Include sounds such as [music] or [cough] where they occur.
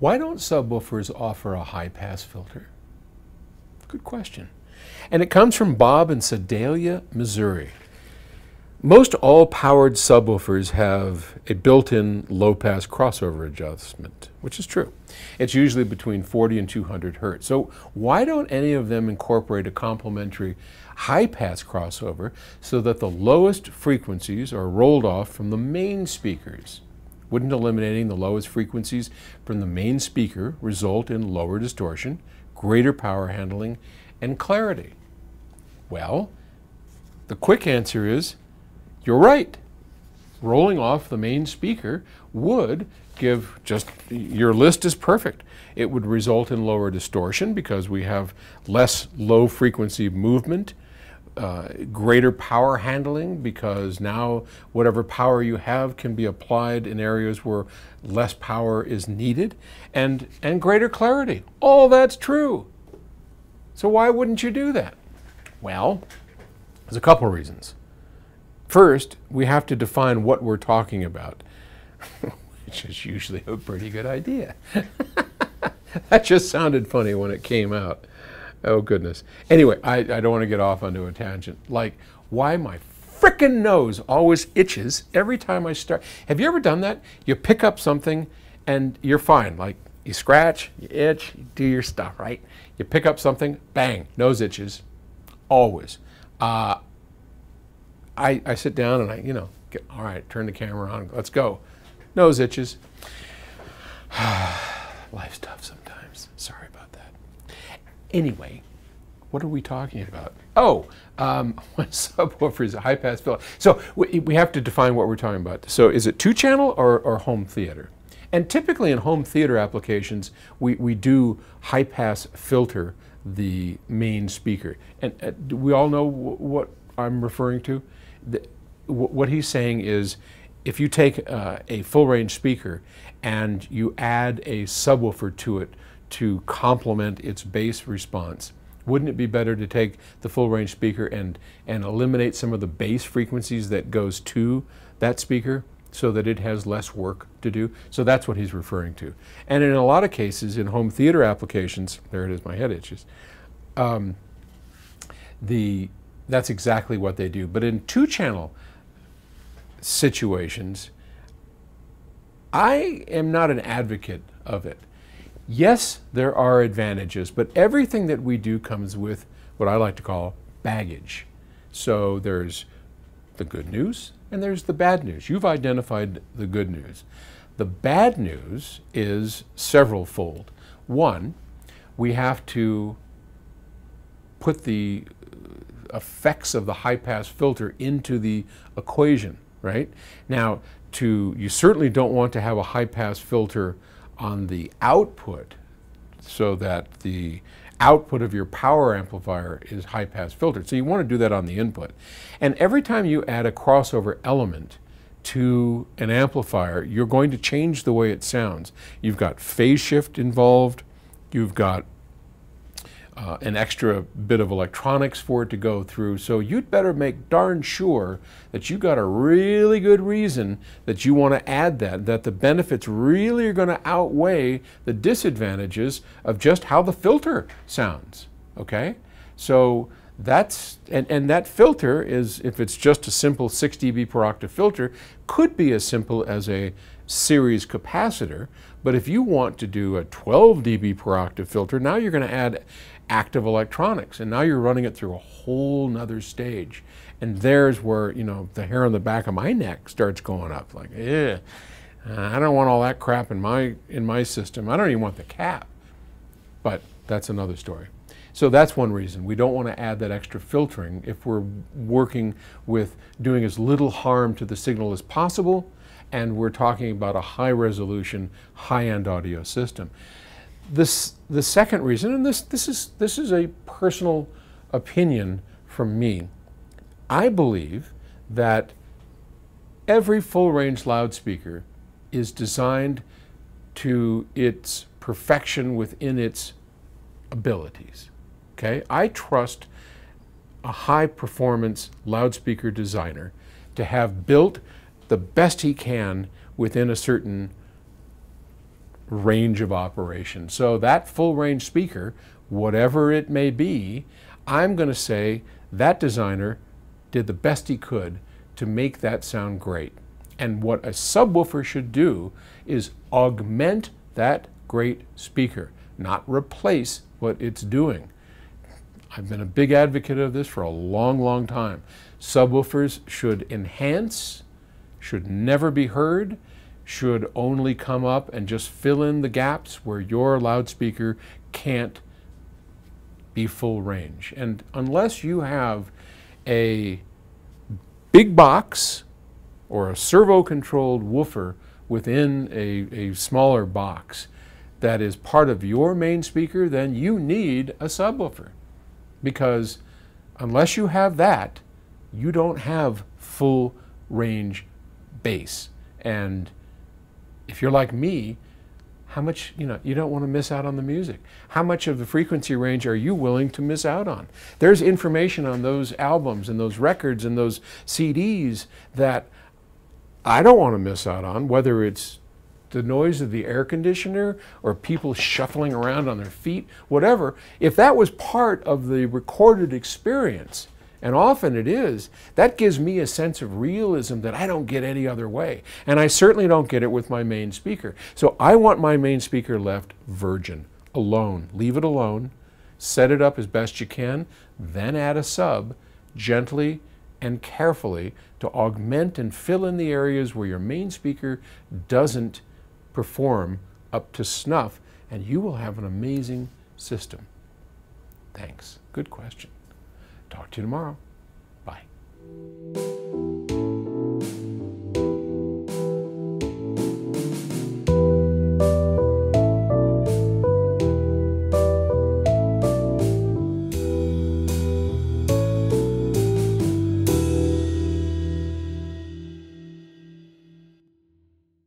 Why don't subwoofers offer a high pass filter? Good question. And it comes from Bob in Sedalia, Missouri. Most all powered subwoofers have a built in low pass crossover adjustment, which is true. It's usually between 40 and 200 hertz. So, why don't any of them incorporate a complementary high pass crossover so that the lowest frequencies are rolled off from the main speakers? Wouldn't eliminating the lowest frequencies from the main speaker result in lower distortion, greater power handling, and clarity? Well, the quick answer is you're right. Rolling off the main speaker would give just, your list is perfect. It would result in lower distortion because we have less low frequency movement, uh, greater power handling because now whatever power you have can be applied in areas where less power is needed, and, and greater clarity. All that's true. So why wouldn't you do that? Well, there's a couple reasons. First, we have to define what we're talking about, [laughs] which is usually a pretty good idea. [laughs] that just sounded funny when it came out. Oh, goodness. Anyway, I, I don't want to get off onto a tangent. Like, why my frickin' nose always itches every time I start. Have you ever done that? You pick up something and you're fine. Like, you scratch, you itch, you do your stuff, right? You pick up something, bang, nose itches. Always. Uh, I, I sit down and I, you know, get, all right, turn the camera on, let's go. Nose itches. [sighs] Life's tough sometimes. Anyway, what are we talking about? Oh, um, [laughs] subwoofer is a high pass filter. So we, we have to define what we're talking about. So is it two channel or, or home theater? And typically in home theater applications, we, we do high pass filter the main speaker. And uh, we all know what I'm referring to? the, what he's saying is if you take uh, a full range speaker and you add a subwoofer to it to complement its bass response, wouldn't it be better to take the full range speaker and, and eliminate some of the bass frequencies that goes to that speaker so that it has less work to do? So that's what he's referring to. And in a lot of cases, in home theater applications, there it is, my head itches, um, the that's exactly what they do. But in two channel situations, I am not an advocate of it. Yes, there are advantages, but everything that we do comes with what I like to call baggage. So there's the good news and there's the bad news. You've identified the good news. The bad news is several fold. One, we have to put the uh, effects of the high pass filter into the equation, right? Now, to you certainly don't want to have a high pass filter on the output so that the output of your power amplifier is high pass filtered. So you want to do that on the input. And every time you add a crossover element to an amplifier, you're going to change the way it sounds. You've got phase shift involved, you've got uh, an extra bit of electronics for it to go through. So you'd better make darn sure that you got a really good reason that you want to add that, that the benefits really are going to outweigh the disadvantages of just how the filter sounds. Okay? So that's, and, and that filter is, if it's just a simple 6 dB per octave filter, could be as simple as a series capacitor. But if you want to do a 12 dB per octave filter, now you're going to add active electronics. And now you're running it through a whole nother stage. And there's where, you know, the hair on the back of my neck starts going up. Like, eh, I don't want all that crap in my, in my system. I don't even want the cap. But that's another story. So that's one reason. We don't want to add that extra filtering if we're working with doing as little harm to the signal as possible and we're talking about a high resolution, high end audio system. This, the second reason, and this, this, is, this is a personal opinion from me, I believe that every full range loudspeaker is designed to its perfection within its abilities. Okay? I trust a high performance loudspeaker designer to have built the best he can within a certain range of operation. So that full range speaker, whatever it may be, I'm going to say that designer did the best he could to make that sound great. And what a subwoofer should do is augment that great speaker, not replace what it's doing. I've been a big advocate of this for a long, long time. Subwoofers should enhance, should never be heard, should only come up and just fill in the gaps where your loudspeaker can't be full range. And unless you have a big box or a servo controlled woofer within a, a smaller box that is part of your main speaker, then you need a subwoofer. Because unless you have that, you don't have full range bass. And if you're like me, how much, you know, you don't want to miss out on the music. How much of the frequency range are you willing to miss out on? There's information on those albums and those records and those CDs that I don't want to miss out on, whether it's the noise of the air conditioner or people shuffling around on their feet, whatever. If that was part of the recorded experience, and often it is, that gives me a sense of realism that I don't get any other way. And I certainly don't get it with my main speaker. So I want my main speaker left virgin, alone. Leave it alone, set it up as best you can, then add a sub gently and carefully to augment and fill in the areas where your main speaker doesn't perform up to snuff, and you will have an amazing system. Thanks. Good question. Talk to you tomorrow. Bye.